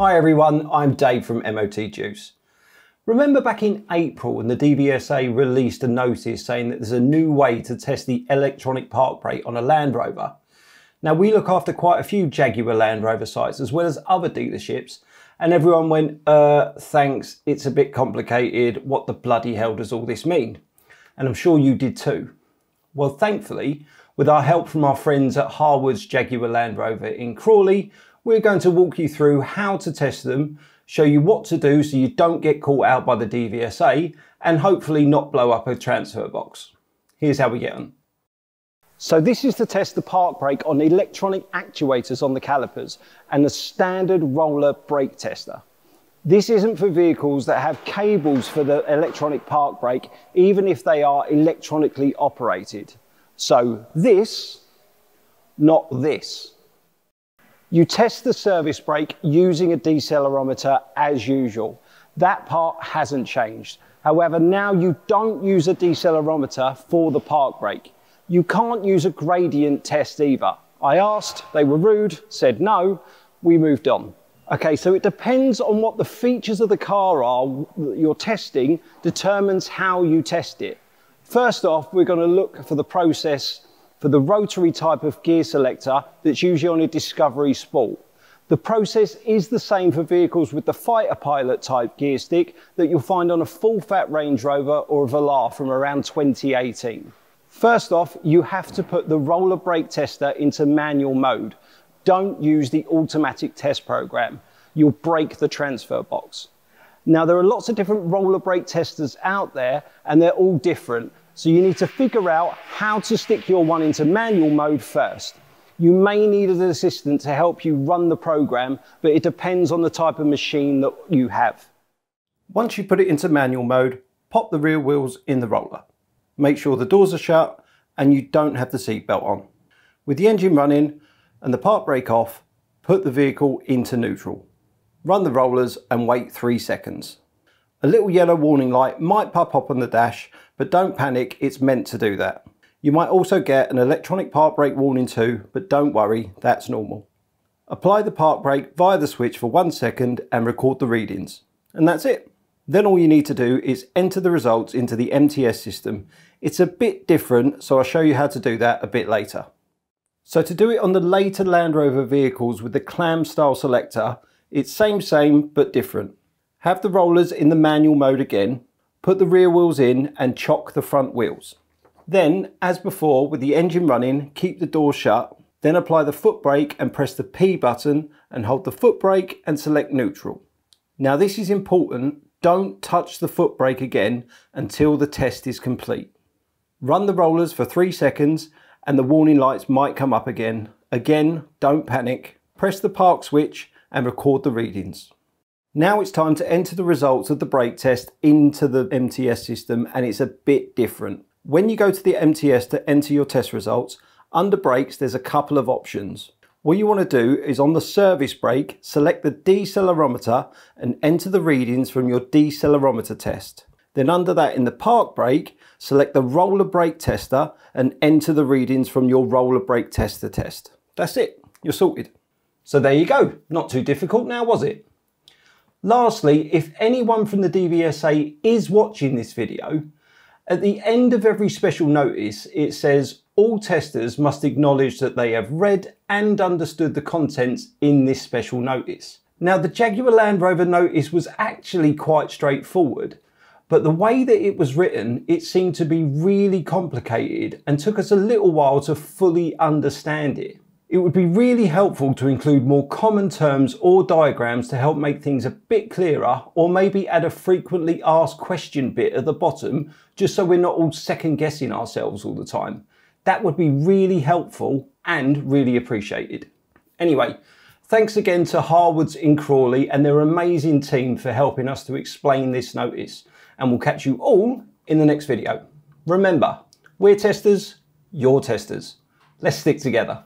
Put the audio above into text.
Hi everyone, I'm Dave from MOT Juice. Remember back in April when the DVSA released a notice saying that there's a new way to test the electronic park brake on a Land Rover? Now we look after quite a few Jaguar Land Rover sites as well as other dealerships and everyone went, uh, thanks, it's a bit complicated, what the bloody hell does all this mean? And I'm sure you did too. Well thankfully, with our help from our friends at Harwood's Jaguar Land Rover in Crawley, we're going to walk you through how to test them, show you what to do so you don't get caught out by the DVSA, and hopefully not blow up a transfer box. Here's how we get on. So this is to test the park brake on electronic actuators on the calipers and the standard roller brake tester. This isn't for vehicles that have cables for the electronic park brake, even if they are electronically operated. So this, not this. You test the service brake using a decelerometer as usual. That part hasn't changed. However, now you don't use a decelerometer for the park brake. You can't use a gradient test either. I asked, they were rude, said no, we moved on. Okay, so it depends on what the features of the car are that you're testing determines how you test it. First off, we're going to look for the process for the rotary type of gear selector that's usually on a Discovery Sport. The process is the same for vehicles with the fighter pilot type gear stick that you'll find on a full fat Range Rover or a Velar from around 2018. First off, you have to put the roller brake tester into manual mode. Don't use the automatic test program. You'll break the transfer box. Now there are lots of different roller brake testers out there and they're all different. So you need to figure out how to stick your one into manual mode first. You may need an assistant to help you run the program, but it depends on the type of machine that you have. Once you put it into manual mode, pop the rear wheels in the roller. Make sure the doors are shut and you don't have the seatbelt on. With the engine running and the park brake off, put the vehicle into neutral. Run the rollers and wait three seconds. A little yellow warning light might pop up on the dash, but don't panic, it's meant to do that. You might also get an electronic park brake warning too, but don't worry, that's normal. Apply the park brake via the switch for one second and record the readings. And that's it. Then all you need to do is enter the results into the MTS system. It's a bit different, so I'll show you how to do that a bit later. So to do it on the later Land Rover vehicles with the clam style selector, it's same same but different. Have the rollers in the manual mode again, put the rear wheels in and chock the front wheels. Then, as before, with the engine running, keep the door shut, then apply the foot brake and press the P button and hold the foot brake and select neutral. Now this is important, don't touch the foot brake again until the test is complete. Run the rollers for three seconds and the warning lights might come up again. Again, don't panic, press the park switch and record the readings. Now it's time to enter the results of the brake test into the MTS system and it's a bit different. When you go to the MTS to enter your test results, under brakes there's a couple of options. What you want to do is on the service brake, select the decelerometer and enter the readings from your decelerometer test. Then under that in the park brake, select the roller brake tester and enter the readings from your roller brake tester test. That's it, you're sorted. So there you go, not too difficult now was it? Lastly, if anyone from the DVSA is watching this video, at the end of every special notice it says all testers must acknowledge that they have read and understood the contents in this special notice. Now the Jaguar Land Rover notice was actually quite straightforward, but the way that it was written, it seemed to be really complicated and took us a little while to fully understand it. It would be really helpful to include more common terms or diagrams to help make things a bit clearer or maybe add a frequently asked question bit at the bottom just so we're not all second guessing ourselves all the time. That would be really helpful and really appreciated. Anyway, thanks again to Harwood's in Crawley and their amazing team for helping us to explain this notice and we'll catch you all in the next video. Remember, we're testers, you're testers. Let's stick together.